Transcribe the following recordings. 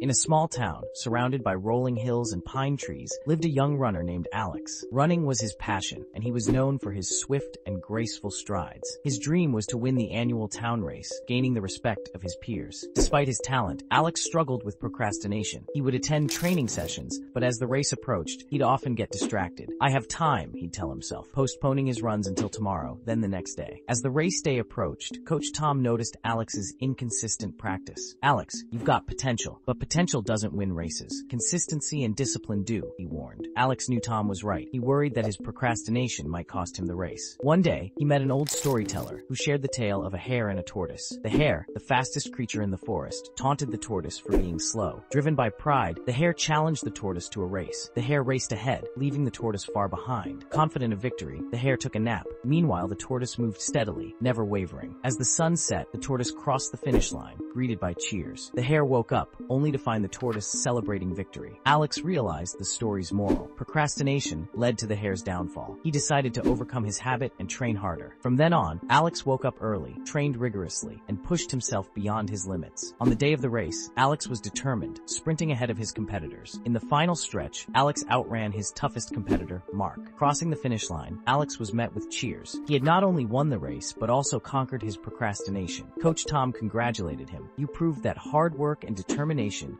In a small town, surrounded by rolling hills and pine trees, lived a young runner named Alex. Running was his passion, and he was known for his swift and graceful strides. His dream was to win the annual town race, gaining the respect of his peers. Despite his talent, Alex struggled with procrastination. He would attend training sessions, but as the race approached, he'd often get distracted. I have time, he'd tell himself, postponing his runs until tomorrow, then the next day. As the race day approached, Coach Tom noticed Alex's inconsistent practice. Alex, you've got potential, but potential doesn't win races. Consistency and discipline do, he warned. Alex knew Tom was right. He worried that his procrastination might cost him the race. One day, he met an old storyteller who shared the tale of a hare and a tortoise. The hare, the fastest creature in the forest, taunted the tortoise for being slow. Driven by pride, the hare challenged the tortoise to a race. The hare raced ahead, leaving the tortoise far behind. Confident of victory, the hare took a nap. Meanwhile, the tortoise moved steadily, never wavering. As the sun set, the tortoise crossed the finish line, greeted by cheers. The hare woke up, only to find the tortoise celebrating victory. Alex realized the story's moral. Procrastination led to the hare's downfall. He decided to overcome his habit and train harder. From then on, Alex woke up early, trained rigorously, and pushed himself beyond his limits. On the day of the race, Alex was determined, sprinting ahead of his competitors. In the final stretch, Alex outran his toughest competitor, Mark. Crossing the finish line, Alex was met with cheers. He had not only won the race, but also conquered his procrastination. Coach Tom congratulated him. You proved that hard work and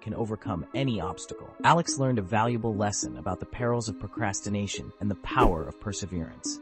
can overcome any obstacle. Alex learned a valuable lesson about the perils of procrastination and the power of perseverance.